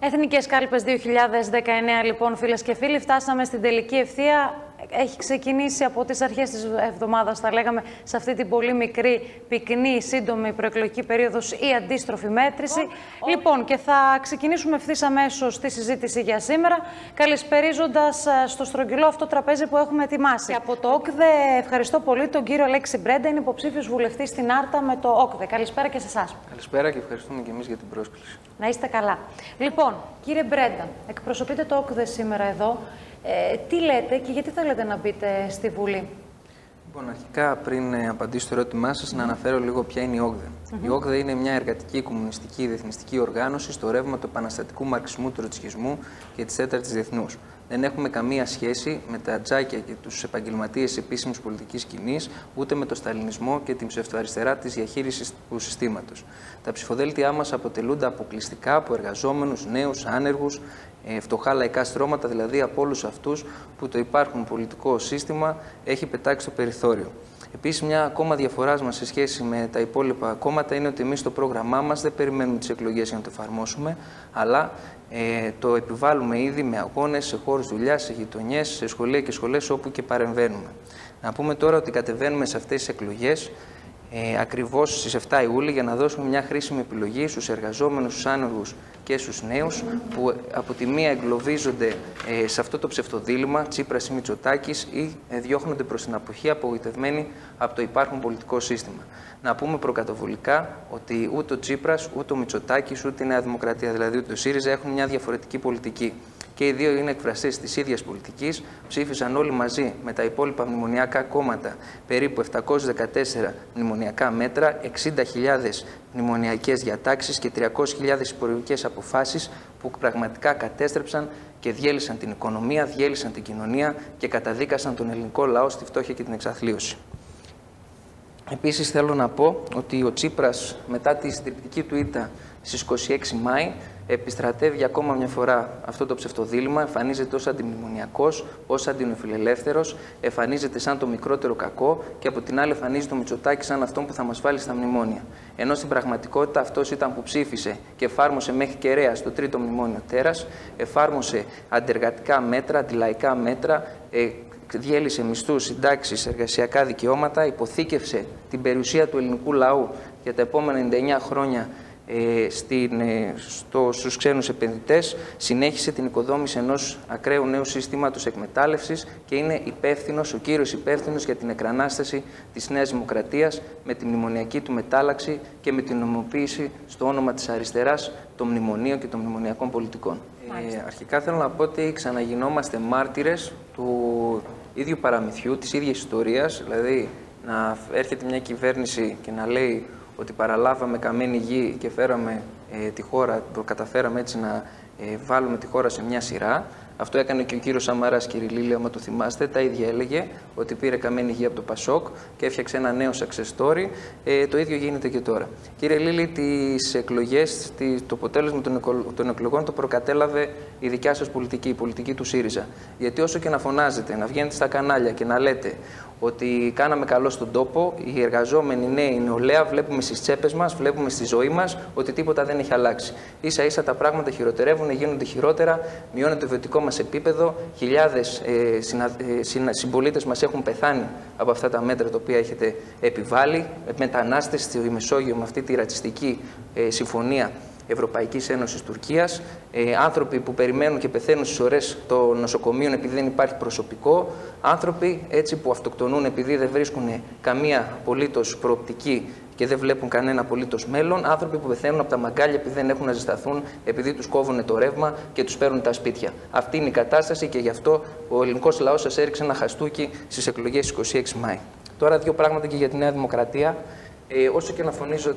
Εθνικές Κάλπες 2019 λοιπόν φίλες και φίλοι, φτάσαμε στην τελική ευθεία έχει ξεκινήσει από τις αρχές της εβδομάδας, θα λέγαμε, σε αυτή την πολύ μικρή, πυκνή, σύντομη προεκλογική περίοδος η αντίστροφη μέτρηση. Λοιπόν, και θα ξεκινήσουμε ευθύς αμέσως τη συζήτηση για σήμερα, καλησπερίζοντας ε, στο στρογγυλό αυτό τραπέζι που έχουμε ετοιμάσει. Και από το ΟΚΔΕ ευχαριστώ πολύ τον κύριο Αλέξη Μπρέντα, είναι υποψήφιος βουλευτής στην Άρτα με το ΟΚΔΕ. Καλησπέρα και σε εσάς. Καλησπέρα και ευχαριστούμε και εμείς για την πρόσκληση. Να είστε καλά. Λοιπόν, κύριε Μπρέντα, εκπροσωπείτε το ΟΚΔΕ σήμερα εδώ. Ε, τι λέτε και γιατί θέλετε να μπείτε στη Βουλή; Λοιπόν, αρχικά πριν ε, απαντήσω στο ερώτημά σας, να αναφέρω λίγο ποια είναι η ΟΚΔΕ. Η ΟΚΔΕ είναι μια εργατική, κομμουνιστική, διεθνιστική οργάνωση στο ρεύμα του επαναστατικού μαρξισμού, του ροτσικισμού και της τέταρτης διεθνούς. Δεν έχουμε καμία σχέση με τα τζάκια και τους επαγγελματίες επίσημου πολιτικής κοινή, ούτε με το σταλινισμό και την ψευτοαριστερά της διαχείρισης του συστήματος. Τα ψηφοδέλτια μας αποτελούνται αποκλειστικά από εργαζόμενους, νέους, άνεργους, ε, φτωχά λαϊκά στρώματα, δηλαδή από όλους αυτούς που το υπάρχον πολιτικό σύστημα έχει πετάξει στο περιθώριο. Επίσης, μια ακόμα διαφορά μας σε σχέση με τα υπόλοιπα κόμματα είναι ότι εμείς στο πρόγραμμά μας δεν περιμένουμε τις εκλογές για να το εφαρμόσουμε, αλλά ε, το επιβάλλουμε ήδη με αγώνες σε χώρου δουλειάς, σε γειτονιές, σε σχολεία και σχολές όπου και παρεμβαίνουμε. Να πούμε τώρα ότι κατεβαίνουμε σε αυτές τις εκλογές ε, ακριβώς στις 7 Ιούλη για να δώσουμε μια χρήσιμη επιλογή στους εργαζόμενους, στους άνεργους και στους νέους που από τη μία εγκλωβίζονται ε, σε αυτό το ψευτοδήλημα Τσίπρας ή Μητσοτάκης ή ε, διώχνονται προς την αποχή απογοητευμένοι από το υπάρχον πολιτικό σύστημα. Να πούμε προκαταβολικά ότι ούτε ο Τσίπρας, ούτε ο Μητσοτάκης, ούτε η Νέα Δημοκρατία, δηλαδή ούτε ο ΣΥΡΙΖΑ έχουν μια διαφορετική πολιτική και οι δύο είναι εκφραστές της ίδιας πολιτικής. Ψήφισαν όλοι μαζί με τα υπόλοιπα μνημονιακά κόμματα περίπου 714 μνημονιακά μέτρα, 60.000 μνημονιακές διατάξεις και 300.000 υπουργικές αποφάσεις που πραγματικά κατέστρεψαν και διέλυσαν την οικονομία, διέλυσαν την κοινωνία και καταδίκασαν τον ελληνικό λαό στη φτώχεια και την εξαθλίωση. Επίσης θέλω να πω ότι ο Τσίπρας μετά τη συντριπτική του ήττα στις 26 Μάη επιστρατεύει ακόμα μια φορά αυτό το ψευτοδήλημα, εμφανίζεται ως αντιμνημονιακός, ως αντινοφιλελεύθερος, εμφανίζεται σαν το μικρότερο κακό και από την άλλη εμφανίζει το Μητσοτάκι σαν αυτόν που θα μας βάλει στα μνημόνια. Ενώ στην πραγματικότητα αυτός ήταν που ψήφισε και εφάρμοσε μέχρι κεραία στο τρίτο μνημόνιο τέρας, εφάρμοσε αντεργατικά μέτρα, αντιλαϊκά μέτρα, ε, διέλυσε μισθούς, συντάξεις, εργασιακά δικαιώματα, υποθήκευσε την περιουσία του ελληνικού λαού για τα επόμενα 99 χρόνια ε, στην, ε, στο, στους ξένους επενδυτές, συνέχισε την οικοδόμηση ενός ακραίου νέου συστήματος εκμετάλλευσης και είναι υπεύθυνος, ο κύριος υπεύθυνος για την εκρανάσταση της Νέας Δημοκρατίας με τη μνημονιακή του μετάλλαξη και με την νομοποίηση στο όνομα της αριστεράς των μνημονίων και των μνημονιακών πολιτικών. Ε, αρχικά θέλω να πω ότι ξαναγινόμαστε μάρτυρες του ίδιου παραμυθιού, της ίδιας ιστορίας, δηλαδή να έρχεται μια κυβέρνηση και να λέει ότι παραλάβαμε καμένη γη και φέραμε ε, τη χώρα, καταφέραμε έτσι να ε, βάλουμε τη χώρα σε μια σειρά. Αυτό έκανε και ο κύριος Σαμαράς, κύριε Λίλη, άμα το θυμάστε. Τα ίδια έλεγε ότι πήρε καμένη γη από το Πασόκ και έφτιαξε ένα νέο success story. Ε, το ίδιο γίνεται και τώρα. Κύριε Λίλη, τις εκλογές, το αποτέλεσμα των εκλογών το προκατέλαβε η δικιά σας πολιτική, η πολιτική του ΣΥΡΙΖΑ. Γιατί όσο και να φωνάζετε, να βγαίνετε στα κανάλια και να λέτε ότι κάναμε καλό στον τόπο, οι εργαζόμενοι νέοι, η νεολαία, βλέπουμε στις τσέπες μας, βλέπουμε στη ζωή μας ότι τίποτα δεν έχει αλλάξει. σα ίσα τα πράγματα χειροτερεύουν, γίνονται χειρότερα, μειώνεται το βιωτικό μας επίπεδο. Χιλιάδες ε, συνα, ε, συμπολίτες μας έχουν πεθάνει από αυτά τα μέτρα τα οποία έχετε επιβάλει. Μετανάστες στη Μεσόγειο με αυτή τη ρατσιστική ε, συμφωνία Ευρωπαϊκής Ένωσης Τουρκίας, ε, άνθρωποι που περιμένουν και πεθαίνουν στις ώρες των νοσοκομείων επειδή δεν υπάρχει προσωπικό, άνθρωποι έτσι που αυτοκτονούν επειδή δεν βρίσκουν καμία απολύτως προοπτική και δεν βλέπουν κανένα απολύτως μέλλον. Άνθρωποι που πεθαίνουν από τα μαγκάλια επειδή δεν έχουν να ζεσταθούν, επειδή τους κόβουν το ρεύμα και τους παίρνουν τα σπίτια. Αυτή είναι η κατάσταση και γι' αυτό ο ελληνικός λαός σας έριξε ένα χαστούκι στις εκλογές 26 Μάη. Τώρα δύο πράγματα και για τη Νέα Δημοκρατία. Ε, όσο και να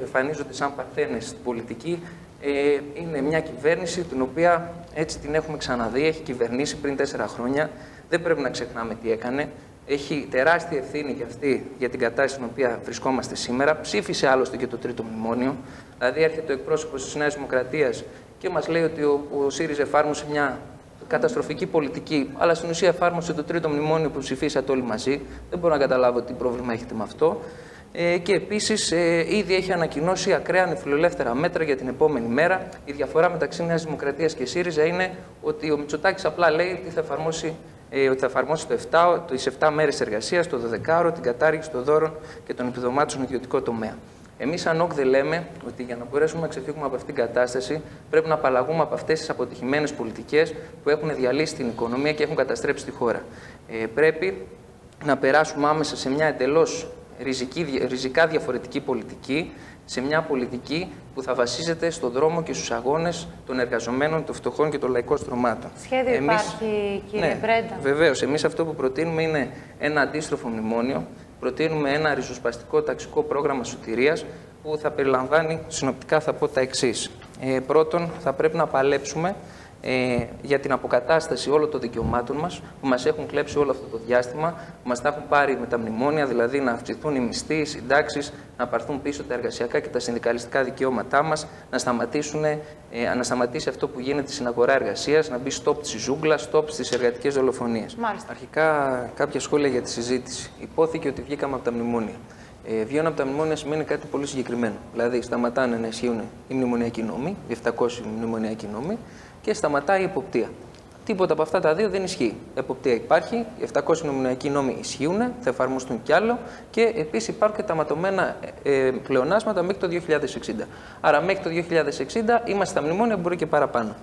εμφανίζονται σαν παθένε στην πολιτική, ε, είναι μια κυβέρνηση την οποία έτσι την έχουμε ξαναδεί, έχει κυβερνήσει πριν τέσσερα χρόνια. Δεν πρέπει να ξεχνάμε τι έκανε. Έχει τεράστια ευθύνη και αυτή για την κατάσταση στην οποία βρισκόμαστε σήμερα. Ψήφισε άλλωστε και το τρίτο μνημόνιο. Δηλαδή, έρχεται ο εκπρόσωπος της Νέας Δημοκρατίας και μας λέει ότι ο, ο ΣΥΡΙΖΑ εφάρμοσε μια καταστροφική πολιτική, αλλά στην ουσία εφάρμοσε το τρίτο μνημόνιο που ψηφίσατε όλοι μαζί. Δεν μπορώ να καταλάβω τι πρόβλημα έχετε με αυτό. Ε, και επίσης ε, ήδη έχει ανακοινώσει ακραία ανεφιλελεύθερα μέτρα για την επόμενη μέρα. Η διαφορά μεταξύ Νέας Δημοκρατίας και ΣΥΡΙΖΑ είναι ότι ο Μητσοτάκης απλά λέει ότι θα εφαρμόσει ε, ότι θα εφαρμόσει το 7, τις 7 μέρες εργασίας, το 12ωρο, την κατάργηση των δώρων και των επιδομάτων στον ιδιωτικό τομέα. Εμείς, αν ΟΚ, δεν λέμε ότι για να μπορέσουμε να ξεφύγουμε από αυτήν την κατάσταση, πρέπει να απαλλαγούμε από αυτές τις αποτυχημένες πολιτικές που έχουν διαλύσει την οικονομία και έχουν καταστρέψει τη χώρα. Ε, πρέπει να περάσουμε άμεσα σε μια εντελώς ριζικά διαφορετική πολιτική, σε μια πολιτική που θα βασίζεται στον δρόμο και στους αγώνες των εργαζομένων, των φτωχών και των λαϊκών στρωμάτων. Σχέδιο Εμείς... υπάρχει, κύριε ναι, Πρέντα. Βεβαίως. Εμείς αυτό που προτείνουμε είναι ένα αντίστροφο μνημόνιο. Προτείνουμε ένα ριζοσπαστικό ταξικό πρόγραμμα σωτηρίας που θα περιλαμβάνει, συνοπτικά θα πω τα εξής. Ε, πρώτον, θα πρέπει να παλέψουμε ε, για την αποκατάσταση όλων των δικαιωμάτων μας που μας έχουν κλέψει όλο αυτό το διάστημα, που μας τα έχουν πάρει με τα μνημόνια, δηλαδή να αυξηθούν οι μισθοί, οι συντάξεις, να πάρθουν πίσω τα εργασιακά και τα συνδικαλιστικά δικαιώματά μας, να, σταματήσουν, ε, να σταματήσει αυτό που γίνεται στην αγορά εργασίας, να μπει stop στη ζούγκλα, stop στις εργατικές δολοφονίες. Αρχικά, κάποια σχόλια για τη συζήτηση. Υπόθηκε ότι βγήκαμε από τα μνημόνια. Ε, βγαίνουν από τα μνημόνια σημαίνει κάτι πολύ συγκεκριμένο. Δηλαδή, σταματάνε να ισχύουν οι μνημονιακοί νόμοι, οι 700 μνημονιακοί νόμοι, και σταματάει η εποπτεία. Τίποτα από αυτά τα δύο δεν ισχύει. Η εποπτεία υπάρχει, οι 700 νομινιακοί νόμοι ισχύουν, θα εφαρμοστούν κι άλλο και επίσης υπάρχουν και τα ματωμένα ε, πλεονάσματα μέχρι το 2060. Άρα μέχρι το 2060 είμαστε στα μνημόνια, μπορεί και παραπάνω.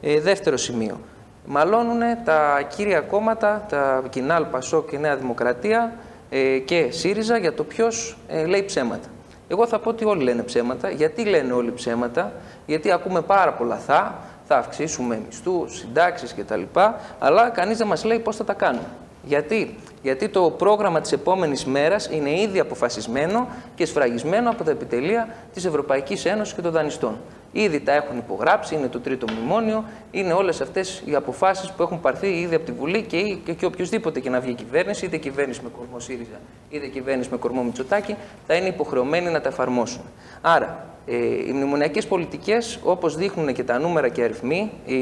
Ε, δεύτερο σημείο. Μαλώνουν τα κύρια κόμματα, τα Κινάλ, Πασό και Νέα Δημοκρατία ε, και ΣΥΡΙΖΑ για το ποιος ε, λέει ψέματα. Εγώ θα πω ότι όλοι λένε ψέματα. Γιατί λένε όλοι ψέματα, Γιατί ακούμε πάρα πολλά θα θα αυξήσουμε μισθούς, συντάξεις κτλ. Αλλά κανείς δεν μας λέει πώς θα τα κάνουμε. Γιατί; Γιατί το πρόγραμμα της επόμενης μέρας είναι ήδη αποφασισμένο και σφραγισμένο από τα επιτελεία της Ευρωπαϊκής Ένωσης και των δανειστών. Ήδη τα έχουν υπογράψει, είναι το τρίτο μνημόνιο, είναι όλες αυτές οι αποφάσεις που έχουν πάρθει ήδη από τη Βουλή και, και, και οποιοδήποτε και να βγει κυβέρνηση, είτε κυβέρνηση με κορμό ΣΥΡΙΖΑ, είτε κυβέρνηση με κορμό Μητσοτάκη, θα είναι υποχρεωμένοι να τα εφαρμόσουν. Άρα, ε, οι μνημονιακές πολιτικές, όπως δείχνουν και τα νούμερα και αριθμοί, οι,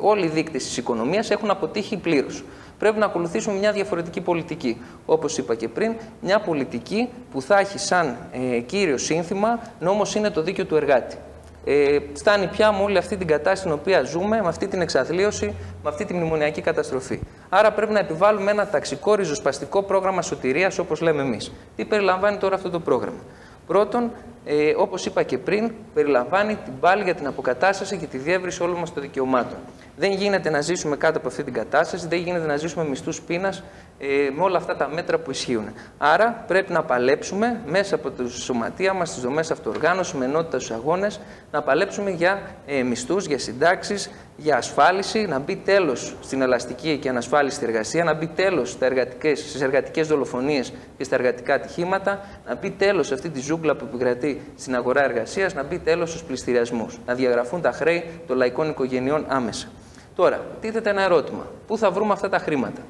όλοι οι δείκτες της οικονομίας έχουν αποτύχει πλήρως. Πρέπει να ακολουθήσουμε μια διαφορετική πολιτική. Όπως είπα και πριν, μια πολιτική που θα έχει σαν ε, κύριο σύνθημα νόμος είναι το δίκαιο του εργάτη ε, φτάνει πια με όλη αυτή την κατάσταση στην οποία ζούμε, με αυτή την εξαθλίωση, με αυτή τη μνημονιακή καταστροφή. Άρα πρέπει να επιβάλλουμε ένα ταξικό ριζοσπαστικό πρόγραμμα σωτηρίας, όπως λέμε εμείς. Τι περιλαμβάνει τώρα αυτό το πρόγραμμα; Πρώτον, ε, όπως είπα και πριν, περιλαμβάνει την πάλη για την αποκατάσταση και τη διεύρυνση όλων μας των δικαιωμάτων. Δεν γίνεται να ζήσουμε κάτω από αυτή την κατάσταση, δεν γίνεται να ζήσουμε μισθούς πείνας ε, με όλα αυτά τα μέτρα που ισχύουν. Άρα πρέπει να παλέψουμε μέσα από τη σωματεία μας, τις δομές αυτοοργάνωσης, με ενότητα στους αγώνες, να παλέψουμε για ε, μισθούς, για συντάξεις, για ασφάλιση, να μπει τέλος στην ελαστική και ανασφάλιστη εργασία, να μπει τέλος στις εργατικές δολοφονίες και στα εργατικά ατυχήματα, να μπει τέλος σε αυτή τη ζούγκλα που επικρατεί στην αγορά εργασίας, να μπει τέλος στους πληστηριασμούς, να διαγραφούν τα χρέη των λαϊκών οικογενειών άμεσα. Τώρα, τίθεται ένα ερώτημα. Πού θα βρούμε αυτά τα χρήματα;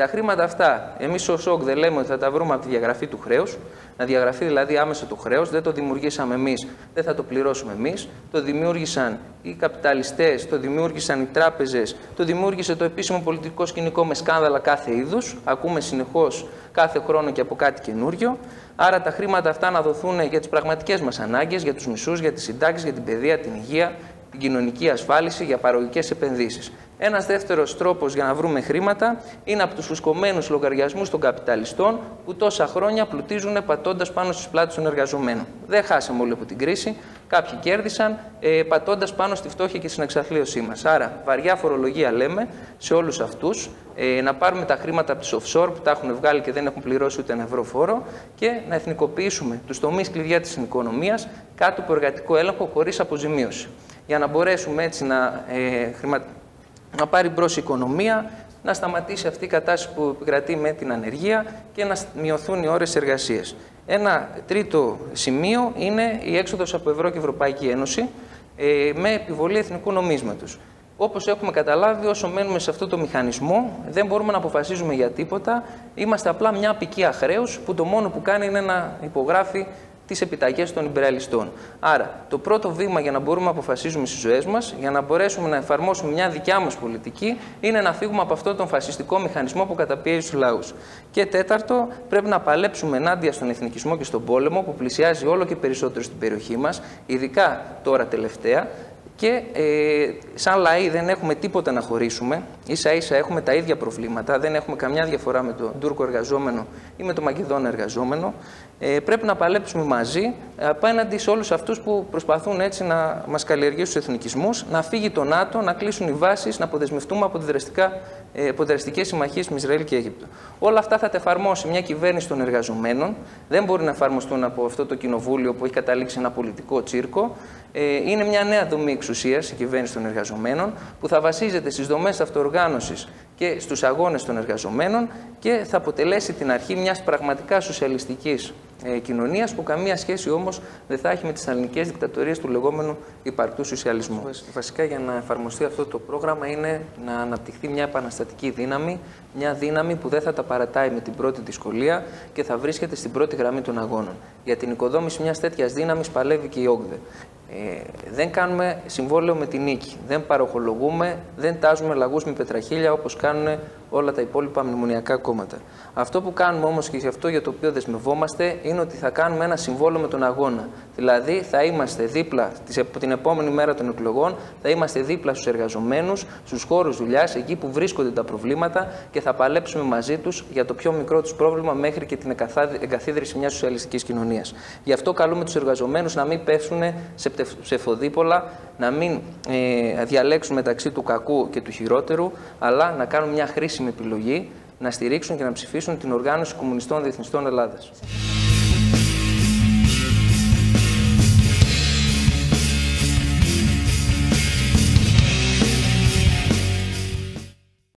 Τα χρήματα αυτά, εμείς ως ΣΟΚ δεν λέμε ότι θα τα βρούμε από τη διαγραφή του χρέους, να διαγραφεί δηλαδή άμεσα το χρέος, δεν το δημιουργήσαμε εμείς, δεν θα το πληρώσουμε εμείς. Το δημιούργησαν οι καπιταλιστές, το δημιούργησαν οι τράπεζες, το δημιούργησε το επίσημο πολιτικό σκηνικό με σκάνδαλα κάθε είδους. Ακούμε συνεχώς κάθε χρόνο και από κάτι καινούριο. Άρα τα χρήματα αυτά να δοθούν για τις πραγματικές μας ανάγκες, για τους μισούς, για τις συντάξεις, για την παιδεία, την υγεία, την κοινωνική ασφάλιση για παραγωγικές επενδύσεις. Ένας δεύτερος τρόπος για να βρούμε χρήματα είναι από τους φουσκωμένους λογαριασμούς των καπιταλιστών που τόσα χρόνια πλουτίζουν πατώντας πάνω στις πλάτες των εργαζομένων. Δεν χάσαμε όλη από την κρίση. Κάποιοι κέρδισαν ε, πατώντας πάνω στη φτώχεια και στην εξαθλίωσή μας. Άρα, βαριά φορολογία λέμε σε όλους αυτούς, ε, να πάρουμε τα χρήματα από τις offshore που τα έχουν βγάλει και δεν έχουν πληρώσει ούτε ένα ευρώ φόρο και να εθνικοποιήσουμε τους τομείς κλειδιά της οικονομίας κάτω από εργατικό έλεγχο χωρίς αποζημίωση για να μπορέσουμε έτσι να, ε, χρημα... να πάρει μπρος η οικονομία, να σταματήσει αυτή η κατάσταση που επικρατεί με την ανεργία και να μειωθούν οι ώρες εργασίας. Ένα τρίτο σημείο είναι η έξοδος από Ευρώ και Ευρωπαϊκή Ένωση ε, με επιβολή εθνικού νομίσματος. Όπως έχουμε καταλάβει, όσο μένουμε σε αυτό το μηχανισμό, δεν μπορούμε να αποφασίζουμε για τίποτα. Είμαστε απλά μια απικία χρέους που το μόνο που κάνει είναι να υπογράφει τις επιταγές των υπεραλιστών. Άρα, το πρώτο βήμα για να μπορούμε να αποφασίζουμε στις ζωές μας, για να μπορέσουμε να εφαρμόσουμε μια δικιά μας πολιτική, είναι να φύγουμε από αυτόν τον φασιστικό μηχανισμό που καταπιέζει τους λαούς. Και τέταρτο, πρέπει να παλέψουμε ενάντια στον εθνικισμό και στον πόλεμο που πλησιάζει όλο και περισσότερο στην περιοχή μας, ειδικά τώρα τελευταία, και ε, σαν λαοί δεν έχουμε τίποτα να χωρίσουμε. σα ίσα έχουμε τα ίδια προβλήματα. Δεν έχουμε καμιά διαφορά με τον Τούρκο εργαζόμενο ή με τον Μακεδόνο εργαζόμενο. Ε, πρέπει να παλέψουμε μαζί απέναντι σε όλους αυτούς που προσπαθούν έτσι να μας καλλιεργήσουν τους εθνικισμούς, να φύγει το ΝΑΤΟ, να κλείσουν οι βάσεις, να αποδεσμευτούμε από δραστικέ συμμαχίες με Ισραήλ και Αίγυπτο. Όλα αυτά θα τα εφαρμόσει μια κυβέρνηση των εργαζομένων. Δεν μπορεί να εφαρμοστούν από αυτό το κοινοβούλιο που έχει καταλήξει ένα πολιτικό τσίρκο. Ε, είναι μια νέα δομή εξουσίας, η κυβέρνηση των εργαζομένων, που θα βασίζεται στις δομές αυτοοργάνωσης και στους αγώνες των εργαζομένων και θα αποτελέσει την αρχή μιας πραγματικά σοσιαλιστικής ε, κοινωνίας που καμία σχέση όμως δεν θα έχει με τις ελληνικές δικτατορίες του λεγόμενου υπαρκτού σοσιαλισμού. Βασικά για να εφαρμοστεί αυτό το πρόγραμμα είναι να αναπτυχθεί μια επαναστατική δύναμη, μια δύναμη που δεν θα τα παρατάει με την πρώτη δυσκολία και θα βρίσκεται στην πρώτη γραμμή των αγώνων. Για την οικοδόμηση μιας τέτοιας δύναμης παλεύει και η Όγδε. Ε, δεν κάνουμε συμβόλαιο με την νίκη. Δεν παροχολογούμε, δεν τάζουμε λαγούς με πετραχίλια όπως κάνουν όλα τα υπόλοιπα μνημονιακά κόμματα. Αυτό που κάνουμε όμως και αυτό για το οποίο δεσμευόμαστε είναι ότι θα κάνουμε ένα συμβόλαιο με τον αγώνα. Δηλαδή θα είμαστε δίπλα την επόμενη μέρα των εκλογών, θα είμαστε δίπλα στους εργαζομένους, στους χώρους δουλειάς, εκεί που βρίσκονται τα προβλήματα και θα παλέψουμε μαζί τους για το πιο μικρό τους πρόβλημα μέχρι και την εγκαθίδρυση μιας σοσιαλιστικής κοινωνίας. Γι' αυτό καλούμε τους εργαζομένους να μην πέσουν σε ψεφοδίπολα, να μην ε, διαλέξουν μεταξύ του κακού και του χειρότερου, αλλά να κάνουν μια χρήσιμη επιλογή, να στηρίξουν και να ψηφίσουν την οργάνωση κομμουνιστών διεθνιστών Ελλάδας.